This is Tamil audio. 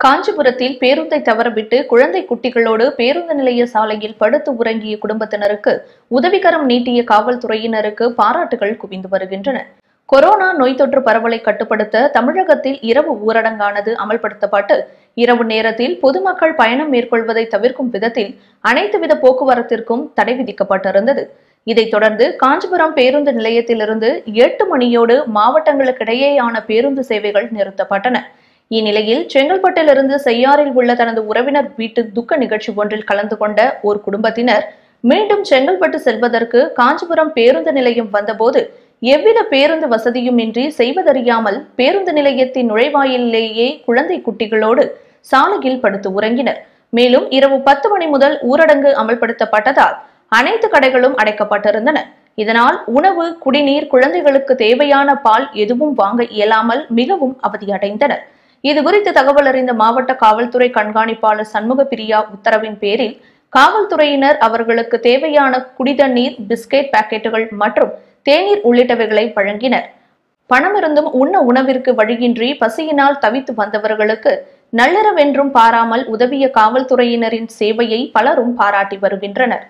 காஞ்சிபுரத்தில் பேருந்தை தவறவிட்டு குழந்தை குட்டிகளோடு பேருந்து நிலைய சாலையில் படுத்து உறங்கிய குடும்பத்தினருக்கு உதவிகரம் நீட்டிய காவல்துறையினருக்கு பாராட்டுகள் குவிந்து வருகின்றன. கொரோனா நோய் தொற்று பரவலை கட்டுப்படுத்த தமிழகத்தில் இரவு ஊரடங்கானது அமல்படுத்தப்பட்டு இரவு நேரத்தில் பொதுமக்கள் பயணம் மேற்கொள்வதை தவிர்க்கும் விதத்தில் அனைத்து வித போக்குவரத்திற்கும் தடை விதிக்கப்பட்டிருந்தது. இதைத் தொடர்ந்து காஞ்சிபுரம் பேருந்து நிலையத்திலிருந்து எட்டு மணியோடு மாவட்டங்களுக்கிடையேயான பேருந்து சேவைகள் நிறுத்தப்பட்டன. இந்நிலையில் செங்கல்பட்டிலிருந்து செய்யாறில் உள்ள தனது உறவினர் வீட்டு துக்க நிகழ்ச்சி ஒன்றில் கலந்து கொண்ட ஒரு குடும்பத்தினர் மீண்டும் செங்கல்பட்டு செல்வதற்கு காஞ்சிபுரம் பேருந்து நிலையம் வந்தபோது எவ்வித பேருந்து வசதியும் இன்றி செய்வதறியாமல் பேருந்து நிலையத்தின் நுழைவாயிலேயே குழந்தை குட்டிகளோடு சாலையில் படுத்து உறங்கினர். மேலும் இரவு பத்து மணி முதல் ஊரடங்கு அமல்படுத்தப்பட்டதால் அனைத்து கடைகளும் அடைக்கப்பட்டிருந்தன. இதனால் உணவு குடிநீர் குழந்தைகளுக்கு தேவையான பால் எதுவும் வாங்க இயலாமல் மிகவும் அவதியடைந்தனர். இது குறித்து தகவல் அறிந்த மாவட்ட காவல்துறை கண்காணிப்பாளர் சண்முக பிரியா உத்தரவின் பேரில் காவல்துறையினர் அவர்களுக்கு தேவையான குடிதண்ணீர் பிஸ்கெட் பாக்கெட்டுகள் மற்றும் தேநீர் உள்ளிட்டவைகளை வழங்கினர். பணமிருந்தும் உண்ண உணவிற்கு வழியின்றி பசியினால் தவித்து வந்தவர்களுக்கு நள்ளிரவென்றும் பாராமல் உதவிய காவல்துறையினரின் சேவையை பலரும் பாராட்டி வருகின்றனர்.